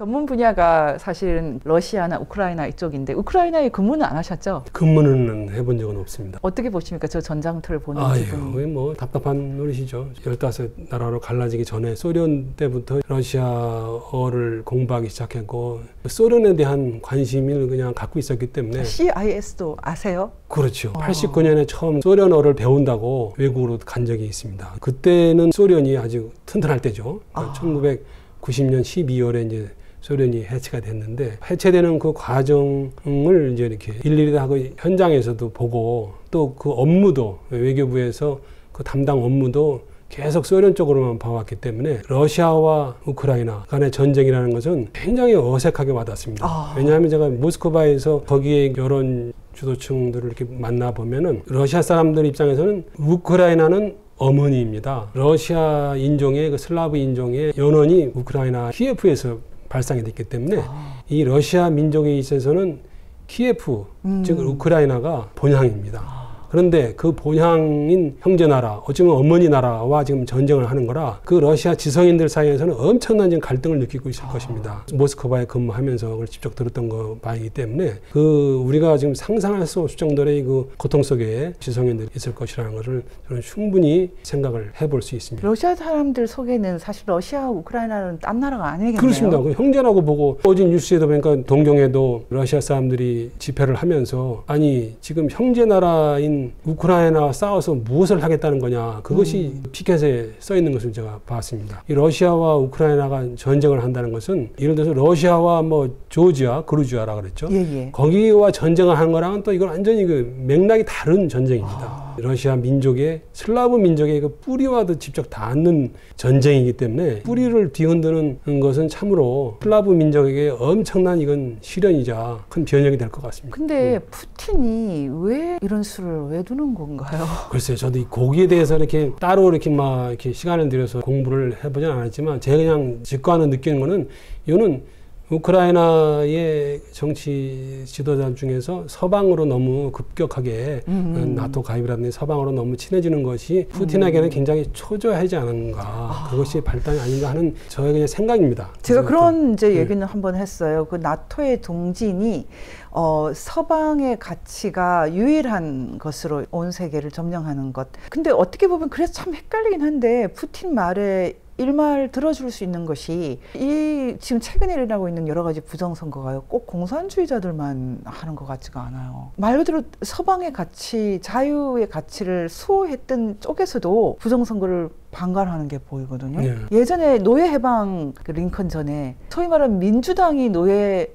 전문 분야가 사실은 러시아나 우크라이나 이쪽인데 우크라이나에 근무는 안 하셨죠? 근무는 해본 적은 없습니다. 어떻게 보십니까? 저 전장터를 보는 아유, 기분이. 뭐 답답한 노릇이죠. 15나라로 갈라지기 전에 소련 때부터 러시아어를 공부하기 시작했고 소련에 대한 관심을 그냥 갖고 있었기 때문에 CIS도 아세요? 그렇죠. 어. 89년에 처음 소련어를 배운다고 외국으로 간 적이 있습니다. 그때는 소련이 아주 튼튼할 때죠. 아. 1990년 12월에 이제 소련이 해체가 됐는데 해체되는 그 과정을 이제 이렇게 일일이 하고 현장에서도 보고 또 그 업무도 외교부에서 그 담당 업무도 계속 소련 쪽으로만 봐왔기 때문에 러시아와 우크라이나 간의 전쟁이라는 것은 굉장히 어색하게 와닿습니다. 아. 왜냐하면 제가 모스크바에서 거기에 여론 주도층들을 이렇게 만나 보면은 러시아 사람들 입장에서는 우크라이나는 어머니입니다. 러시아 인종의 그 슬라브 인종의 연원이 우크라이나 키예프에서 발상이 됐기 때문에 아. 이 러시아 민족에 있어서는 키예프 음. 즉 우크라이나가 본향입니다. 그런데 그 본향인 형제 나라, 어쩌면 어머니 나라와 지금 전쟁을 하는 거라 그 러시아 지성인들 사이에서는 엄청난 지금 갈등을 느끼고 있을 것입니다. 모스크바에 근무하면서 그걸 직접 들었던 거 바이기 때문에 그 우리가 지금 상상할 수 없을 정도의 그 고통 속에 지성인들이 있을 것이라는 것을 저는 충분히 생각을 해볼 수 있습니다. 러시아 사람들 속에는 사실 러시아, 우크라이나는 딴 나라가 아니겠네요. 그렇습니다. 그 형제라고 보고 어제 뉴스에도 보니까 동경에도 러시아 사람들이 집회를 하면서 아니 지금 형제 나라인 우크라이나와 싸워서 무엇을 하겠다는 거냐 그것이 피켓에 써 있는 것을 제가 봤습니다. 이 러시아와 우크라이나가 전쟁을 한다는 것은 예를 들어서 러시아와 뭐 조지아, 그루지아라 그랬죠. 예, 예. 거기와 전쟁을 하는 거랑은 또 이건 완전히 그 맥락이 다른 전쟁입니다. 러시아 민족의 슬라브 민족의 그 뿌리와도 직접 닿는 전쟁이기 때문에 뿌리를 뒤흔드는 것은 참으로 슬라브 민족에게 엄청난 이건 시련이자 큰 변혁이 될 것 같습니다. 근데 푸틴이 왜 이런 수를 왜 두는 건가요? 글쎄요, 저도 이 고기에 대해서 이렇게 따로 이렇게 막 이렇게 시간을 들여서 공부를 해보진 않았지만 제가 그냥 직관을 느끼는 거는 이거는 우크라이나의 정치 지도자 중에서 서방으로 너무 급격하게 음. 나토 가입이라든지 서방으로 너무 친해지는 것이 푸틴에게는 굉장히 초조하지 않은가 그것이 발단이 아닌가 하는 저의 그냥 생각입니다. 제가 그런 이제 네. 얘기는 한번 했어요. 그 나토의 동진이 어, 서방의 가치가 유일한 것으로 온 세계를 점령하는 것. 근데 어떻게 보면 그래서 참 헷갈리긴 한데 푸틴 말에 일말 들어줄 수 있는 것이 이 지금 최근에 일어나고 있는 여러 가지 부정선거가요. 꼭 공산주의자들만 하는 것 같지가 않아요. 말 그대로 서방의 가치 자유의 가치를 수호했던 쪽에서도 부정선거를 방관하는 게 보이거든요. 네. 예전에 노예 해방 그 링컨 전에 소위 말하는 민주당이 노예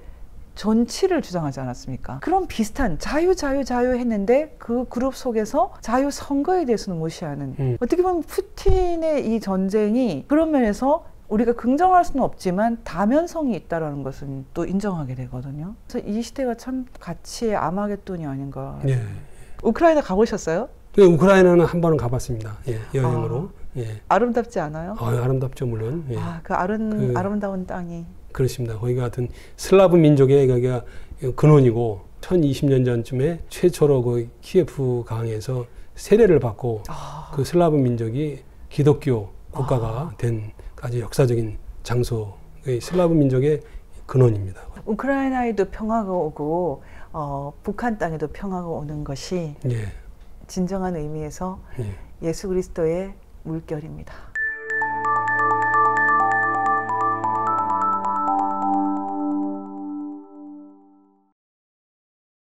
전치를 주장하지 않았습니까? 그런 비슷한 자유 자유 자유 했는데 그 그룹 속에서 자유 선거에 대해서는 무시하는 음. 어떻게 보면 푸틴의 이 전쟁이 그런 면에서 우리가 긍정할 수는 없지만 다면성이 있다라는 것은 또 인정하게 되거든요. 그래서 이 시대가 참 가치의 아마겟돈이 아닌가. 예. 우크라이나 가보셨어요? 그 우크라이나는 한 번은 가봤습니다. 예, 여행으로. 예. 아름답지 않아요? 아, 아름답죠 물론. 예. 아, 그 아름 그- 아름다운 땅이. 그렇습니다. 거기가 같은 슬라브 민족의 거기가 근원이고 1020년 전쯤에 최초로 그 키예프 강에서 세례를 받고 아, 그 슬라브 민족이 기독교 국가가 된 아주 역사적인 장소, 그 슬라브 민족의 근원입니다. 우크라이나에도 평화가 오고 어, 북한 땅에도 평화가 오는 것이 예, 진정한 의미에서 예. 예수 그리스도의 물결입니다.